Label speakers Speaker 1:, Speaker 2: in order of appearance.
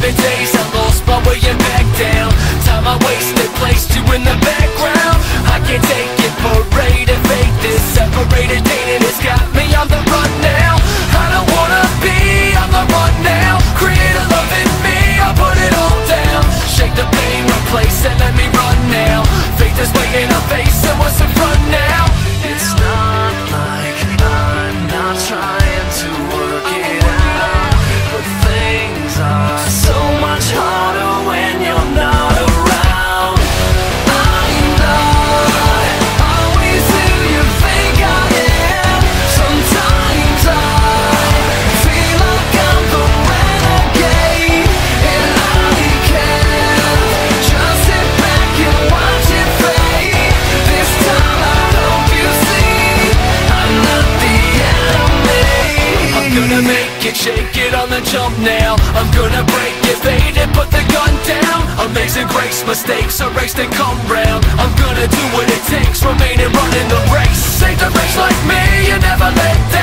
Speaker 1: been days I lost my way and back down. Shake it, shake it on the jump now. I'm gonna break it, fade it, put the gun down. Amazing grace mistakes, are race that come round. I'm gonna do what it takes, remain and run in the race. Save the race like me, you never let down.